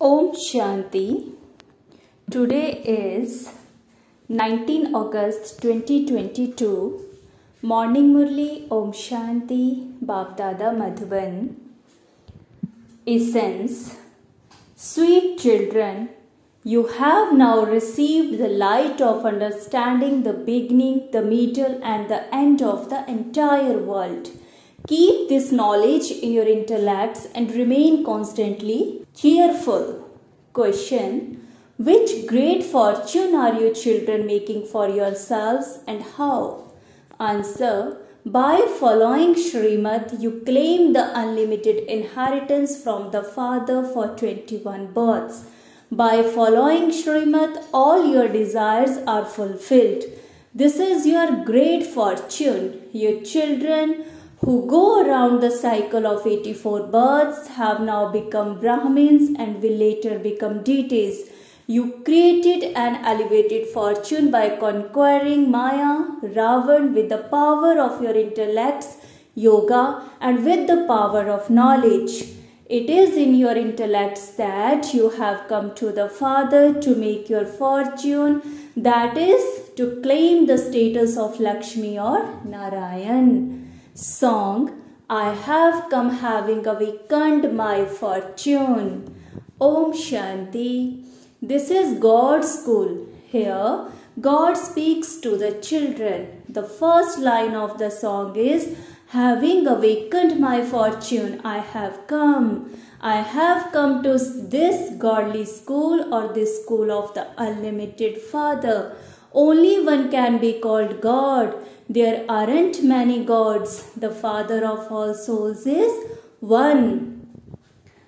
Om Shanti. Today is 19 August 2022. Morning Murli Om Shanti Bapdada Madhuban. Essence Sweet children, you have now received the light of understanding the beginning, the middle, and the end of the entire world. Keep this knowledge in your intellects and remain constantly cheerful. Question Which great fortune are you children making for yourselves and how? Answer By following Shrimat, you claim the unlimited inheritance from the Father for 21 births. By following Shrimat, all your desires are fulfilled. This is your great fortune. Your children who go around the cycle of 84 births have now become Brahmins and will later become deities. You created an elevated fortune by conquering Maya, Ravan with the power of your intellects, yoga, and with the power of knowledge. It is in your intellects that you have come to the Father to make your fortune, that is, to claim the status of Lakshmi or Narayan. Song I have come having awakened my fortune. Om Shanti. This is God's school. Here, God speaks to the children. The first line of the song is Having awakened my fortune, I have come. I have come to this godly school or this school of the unlimited Father. Only one can be called God. There aren't many gods. The Father of all souls is one.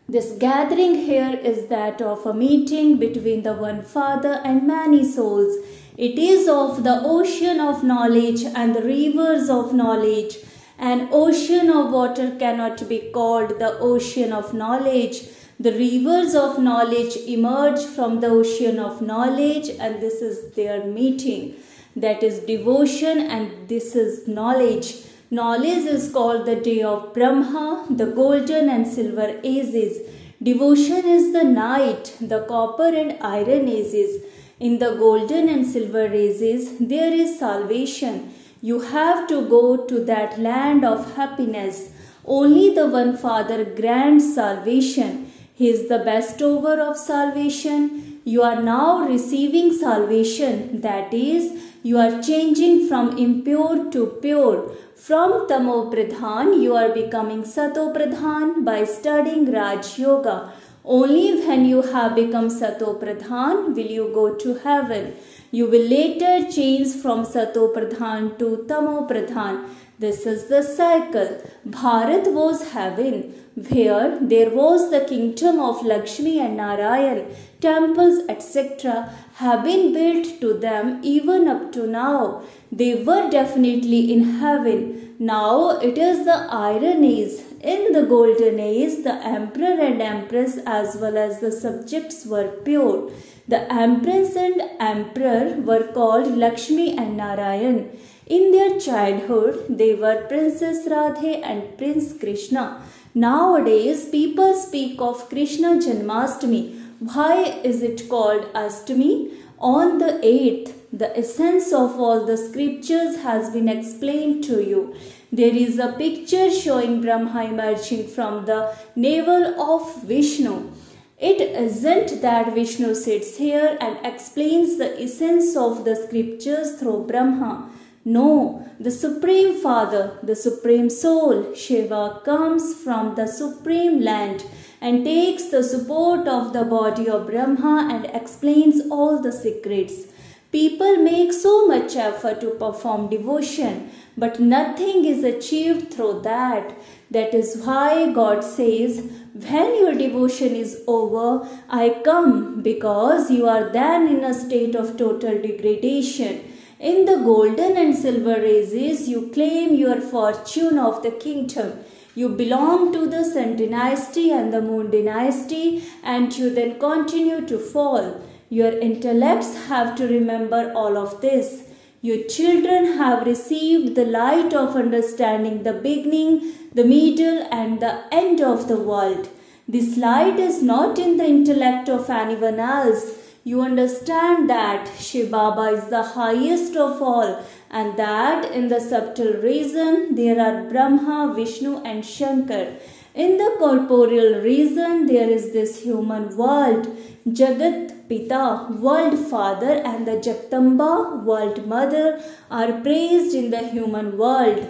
This gathering here is that of a meeting between the one Father and many souls. It is of the ocean of knowledge and the rivers of knowledge. An ocean of water cannot be called the ocean of knowledge. The rivers of knowledge emerge from the ocean of knowledge, and this is their meeting. That is devotion, and this is knowledge. Knowledge is called the day of Brahma, the golden and silver ages. Devotion is the night, the copper and iron ages. In the golden and silver ages, there is salvation. You have to go to that land of happiness. Only the one Father grants salvation. He is the bestower of salvation. You are now receiving salvation. That is, you are changing from impure to pure. From Tamo Pradhan, you are becoming Sato Pradhan by studying Raj Yoga. Only when you have become Sato Pradhan will you go to heaven. You will later change from Sato Pradhan to Tamo Pradhan. This is the cycle. Bharat was heaven, where there was the kingdom of Lakshmi and Narayan. Temples, etc., have been built to them even up to now. They were definitely in heaven. Now it is the iron age. In the golden age, the emperor and empress as well as the subjects were pure. The empress and emperor were called Lakshmi and Narayan. In their childhood, they were Princess Radhe and Prince Krishna. Nowadays, people speak of Krishna Janmashtami. Why is it called Ashtami? On the 8th, the essence of all the scriptures has been explained to you. There is a picture showing Brahma emerging from the navel of Vishnu. It isn't that Vishnu sits here and explains the essence of the scriptures through Brahma. No, the Supreme Father, the Supreme Soul, Shiva, comes from the Supreme Land and takes the support of the body of Brahma and explains all the secrets. People make so much effort to perform devotion, but nothing is achieved through that. That is why God says, When your devotion is over, I come because you are then in a state of total degradation. In the golden and silver races, you claim your fortune of the kingdom. You belong to the Sun dynasty and the Moon dynasty, and you then continue to fall. Your intellects have to remember all of this. Your children have received the light of understanding the beginning, the middle, and the end of the world. This light is not in the intellect of anyone else. You understand that Shiv Baba is the highest of all and that in the subtle region there are Brahma, Vishnu and Shankar. In the corporeal region there is this human world. Jagat Pita, world father and the Jagdamba, world mother are praised in the human world.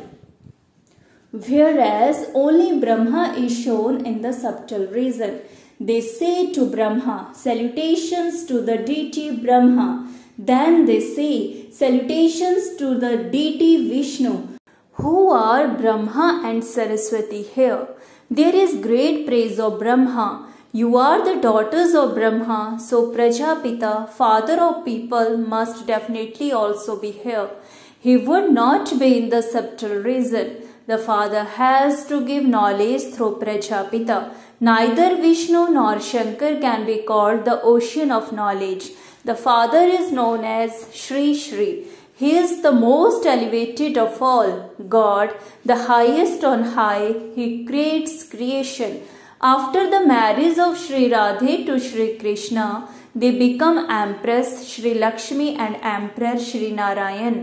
Whereas only Brahma is shown in the subtle region. They say to Brahma, salutations to the deity Brahma. Then they say, salutations to the deity Vishnu. Who are Brahma and Saraswati here? There is great praise of Brahma. You are the daughters of Brahma, so Prajapita, father of people, must definitely also be here. He would not be in the subtle region. The father has to give knowledge through Prajapita. Neither Vishnu nor Shankar can be called the ocean of knowledge. The Father is known as Sri Sri. He is the most elevated of all. God, the highest on high, He creates creation. After the marriage of Sri Radhe to Sri Krishna, they become Empress Sri Lakshmi and Emperor Sri Narayan.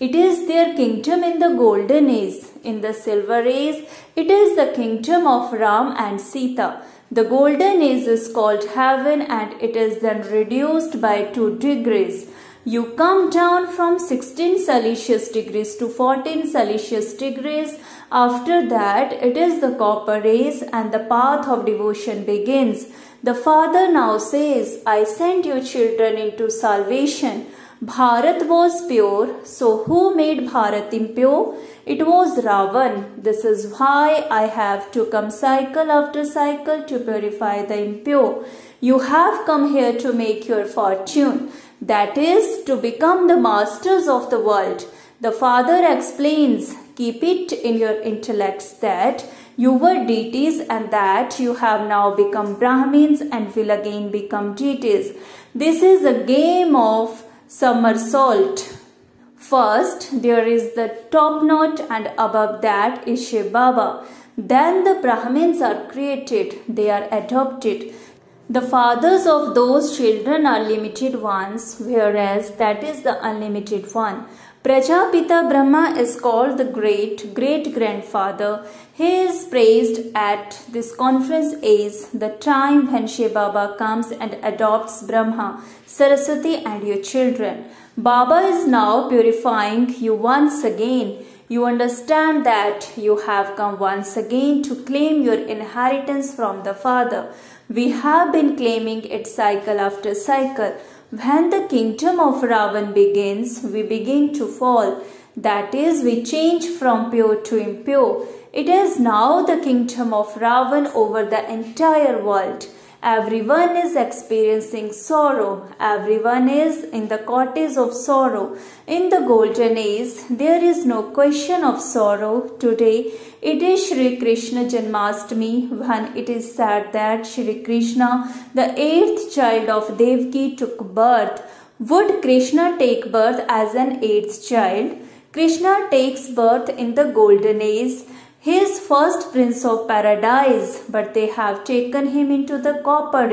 It is their kingdom in the golden age. In the silver age, it is the kingdom of Ram and Sita. The golden age is called heaven and it is then reduced by 2 degrees. You come down from 16 celestial degrees to 14 celestial degrees. After that, it is the copper age and the path of devotion begins. The Father now says, I send you children into salvation. Bharat was pure, so who made Bharat impure? It was Ravan. This is why I have to come cycle after cycle to purify the impure. You have come here to make your fortune. That is, to become the masters of the world. The Father explains, keep it in your intellects that you were deities and that you have now become Brahmins and will again become deities. This is a game of somersault. First, there is the top knot and above that is Shiv Baba. Then the Brahmins are created, they are adopted. The fathers of those children are limited ones, whereas that is the unlimited one. Prajapita Brahma is called the great great grandfather. He is praised at this confluence is the time when Shiv Baba comes and adopts Brahma, Saraswati and your children. Baba is now purifying you once again. You understand that you have come once again to claim your inheritance from the Father. We have been claiming it cycle after cycle. When the kingdom of Ravan begins, we begin to fall. That is, we change from pure to impure. It is now the kingdom of Ravan over the entire world. Everyone is experiencing sorrow. Everyone is in the cottage of sorrow. In the golden age, there is no question of sorrow. Today, it is Shri Krishna Janmashtami when it is said that Shri Krishna, the eighth child of Devaki, took birth. Would Krishna take birth as an eighth child? Krishna takes birth in the golden age his first prince of paradise, but they have taken him into the copper.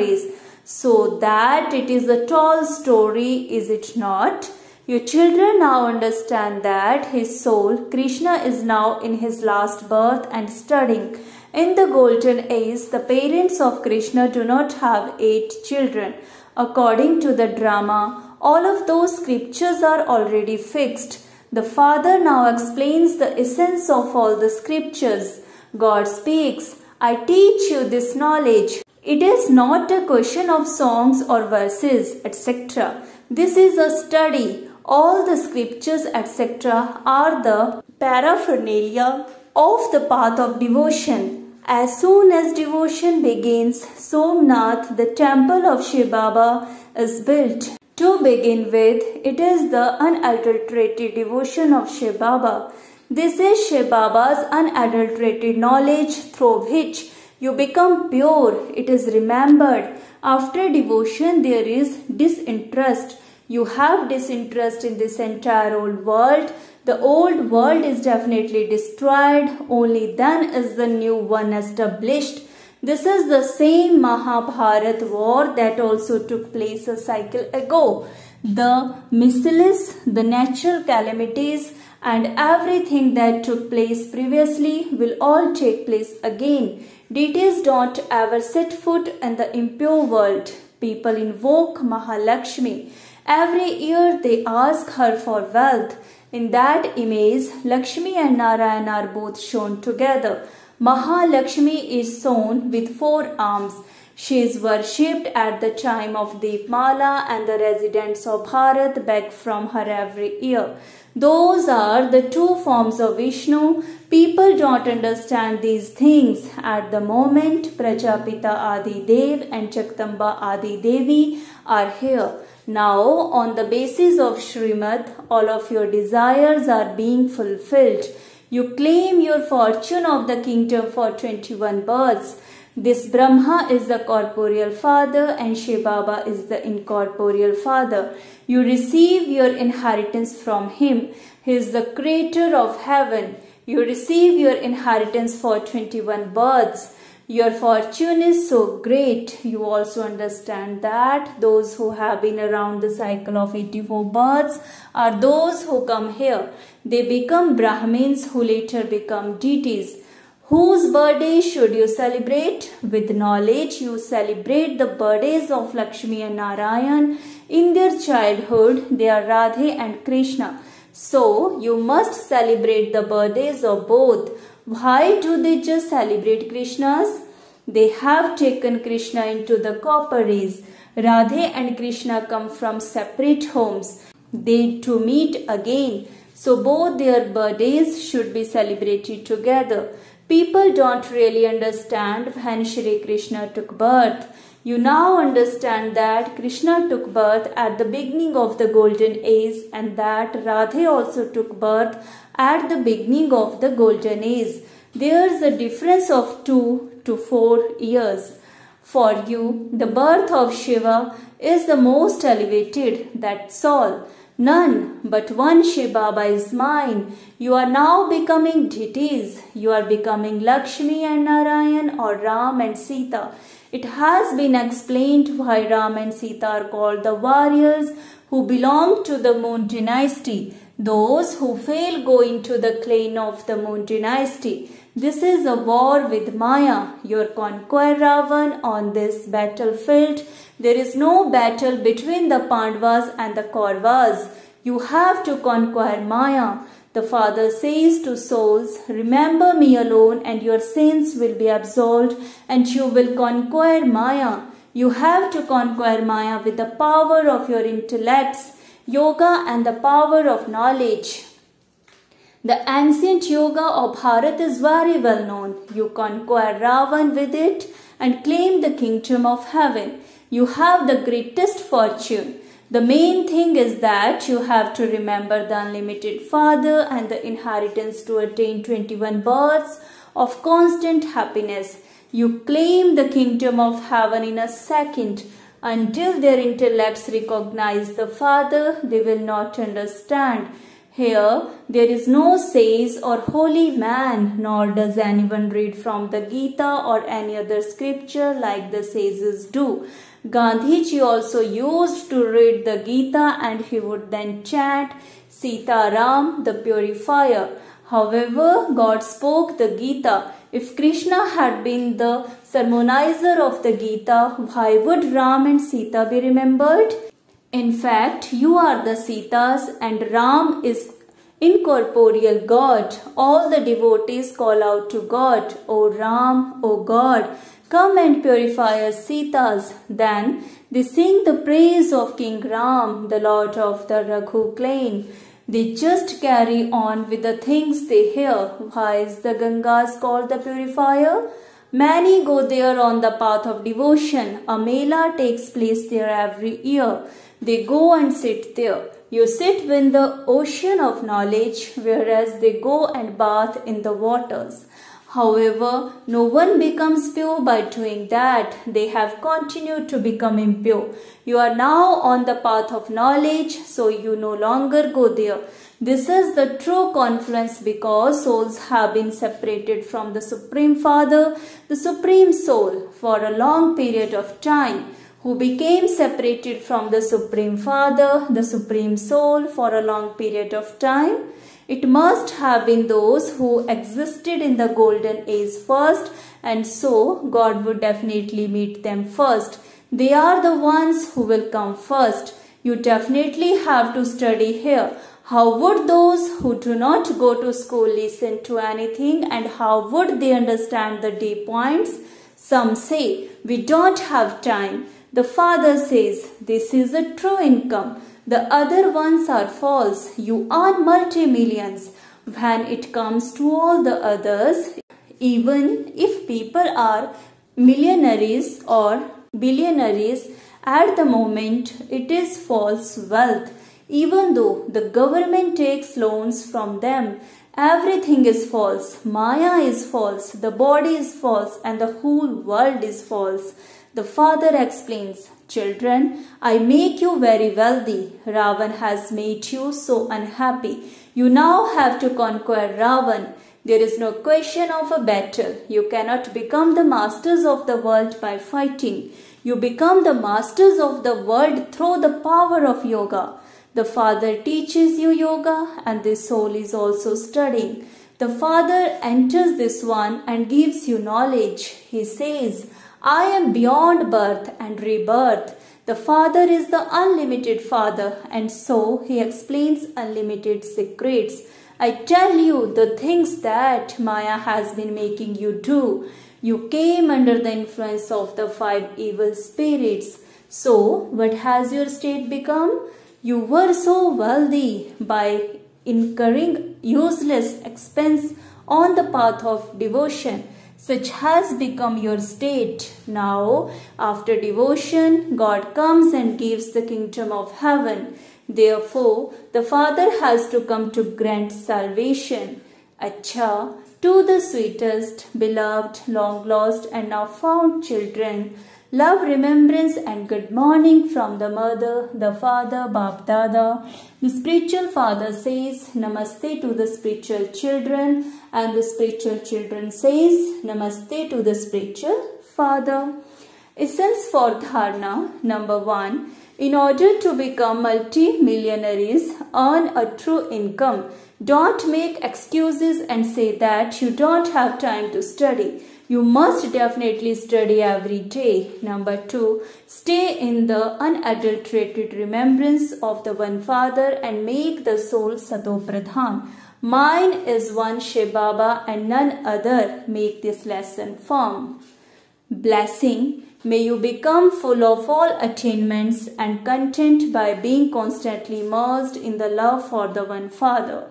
So that it is a tall story, is it not? Your children now understand that his soul, Krishna, is now in his last birth and studying. In the golden age, the parents of Krishna do not have eight children. According to the drama, all of those scriptures are already fixed. The Father now explains the essence of all the scriptures. God speaks, I teach you this knowledge. It is not a question of songs or verses, etc. This is a study. All the scriptures, etc., are the paraphernalia of the path of devotion. As soon as devotion begins, Somnath, the temple of Shiv Baba, is built. To begin with, it is the unadulterated devotion of Shiv Baba. This is Shiv Baba's unadulterated knowledge through which you become pure. It is remembered. After devotion, there is disinterest. You have disinterest in this entire old world. The old world is definitely destroyed. Only then is the new one established. This is the same Mahabharat war that also took place a cycle ago. The missiles, the natural calamities and everything that took place previously will all take place again. Deities don't ever set foot in the impure world. People invoke Mahalakshmi. Every year they ask her for wealth. In that image, Lakshmi and Narayan are both shown together. Mahalakshmi is shown with four arms. She is worshipped at the time of Deepmala and the residents of Bharat beg from her every year. Those are the two forms of Vishnu. People don't understand these things. At the moment, Prajapita Adi Dev and Jagdamba Adi Devi are here. Now, on the basis of Shrimat, all of your desires are being fulfilled. You claim your fortune of the kingdom for 21 births. This Brahma is the corporeal father and Shiv Baba is the incorporeal father. You receive your inheritance from him. He is the creator of heaven. You receive your inheritance for 21 births. Your fortune is so great. You also understand that those who have been around the cycle of 84 births are those who come here. They become Brahmins who later become deities. Whose birthday should you celebrate? With knowledge, you celebrate the birthdays of Lakshmi and Narayan. In their childhood, they are Radhe and Krishna. So, you must celebrate the birthdays of both. Why do they just celebrate Krishna's? They have taken Krishna into the copper race. Radhe and Krishna come from separate homes. They to meet again. So both their birthdays should be celebrated together. People don't really understand when Shri Krishna took birth. You now understand that Krishna took birth at the beginning of the golden age and that Radhe also took birth at the beginning of the golden age. There's a difference of 2 to 4 years. For you, the birth of Shiva is the most elevated, that's all. None but one Shiv Baba is mine. You are now becoming deities. You are becoming Lakshmi and Narayan or Ram and Sita. It has been explained why Ram and Sita are called the warriors who belong to the moon dynasty. Those who fail go into the clan of the moon dynasty. This is a war with Maya. Your conquer Ravan on this battlefield. There is no battle between the Pandavas and the Kauravas. You have to conquer Maya. The Father says to souls, Remember me alone, and your sins will be absolved, and you will conquer Maya. You have to conquer Maya with the power of your intellects, yoga, and the power of knowledge. The ancient yoga of Bharat is very well known. You conquer Ravan with it and claim the kingdom of heaven. You have the greatest fortune. The main thing is that you have to remember the unlimited Father and the inheritance to attain 21 births of constant happiness. You claim the kingdom of heaven in a second. Until their intellects recognize the Father, they will not understand. Here, there is no sage or holy man, nor does anyone read from the Gita or any other scripture like the sages do. Gandhiji also used to read the Gita and he would then chant Sita Ram, the purifier. However, God spoke the Gita. If Krishna had been the sermonizer of the Gita, why would Ram and Sita be remembered? In fact, you are the Sitas and Ram is incorporeal God. All the devotees call out to God, O Ram, O God, come and purify us Sitas. Then they sing the praise of King Ram, the Lord of the Raghu clan. They just carry on with the things they hear. Why is the Gangas called the purifier? Many go there on the path of devotion. A mela takes place there every year. They go and sit there. You sit in the ocean of knowledge, whereas they go and bath in the waters. However, no one becomes pure by doing that. They have continued to become impure. You are now on the path of knowledge, so you no longer go there. This is the true confluence because souls have been separated from the Supreme Father, the Supreme Soul, for a long period of time, who became separated from the Supreme Father, the Supreme Soul, for a long period of time. It must have been those who existed in the golden age first, and so God would definitely meet them first. They are the ones who will come first. You definitely have to study here. How would those who do not go to school listen to anything and how would they understand the deep points? Some say, we don't have time. The father says, this is a true income. The other ones are false. You earn multi-millions. When it comes to all the others, even if people are millionaires or billionaires, at the moment it is false wealth even though the government takes loans from them, everything is false. Maya is false, the body is false, and the whole world is false. The father explains, Children, I make you very wealthy. Ravan has made you so unhappy. You now have to conquer Ravan. There is no question of a battle. You cannot become the masters of the world by fighting. You become the masters of the world through the power of yoga. The Father teaches you yoga and the soul is also studying. The Father enters this one and gives you knowledge. He says, I am beyond birth and rebirth. The Father is the unlimited Father and so He explains unlimited secrets. I tell you the things that Maya has been making you do. You came under the influence of the five evil spirits. So, what has your state become? You were so wealthy by incurring useless expense on the path of devotion. Such has become your state. Now, after devotion, God comes and gives the kingdom of heaven. Therefore, the Father has to come to grant salvation. Acha, to the sweetest, beloved, long lost, and now found children Love, remembrance and good morning from the mother, the father, Bap Dada. The spiritual father says Namaste to the spiritual children and the spiritual children says Namaste to the spiritual father. Essence for Dharna Number 1. In order to become multi-millionaires, earn a true income. Don't make excuses and say that you don't have time to study. You must definitely study every day. Number two, stay in the unadulterated remembrance of the one Father and make the soul Sato Pradhan. Mine is one Shiv Baba and none other. Make this lesson firm. Blessing. May you become full of all attainments and content by being constantly immersed in the love for the one Father.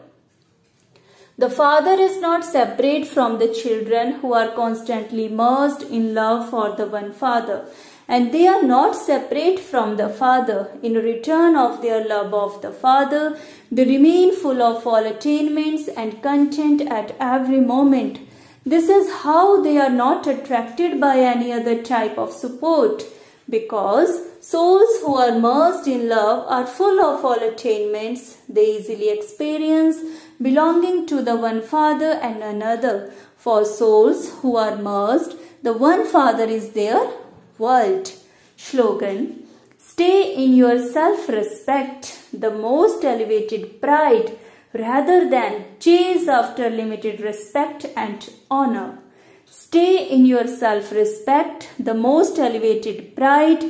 The father is not separate from the children who are constantly immersed in love for the one father. And they are not separate from the father. In return of their love of the father, they remain full of all attainments and content at every moment. This is how they are not attracted by any other type of support because souls who are immersed in love are full of all attainments. They easily experience belonging to the one Father and another. For souls who are merged, the one Father is their world. Slogan Stay in your self respect, the most elevated pride, rather than chase after limited respect and honor. Stay in your self respect, the most elevated pride,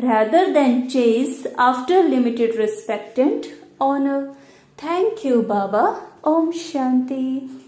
rather than chase after limited respect and honor. Thank you, Baba. Om Shanti.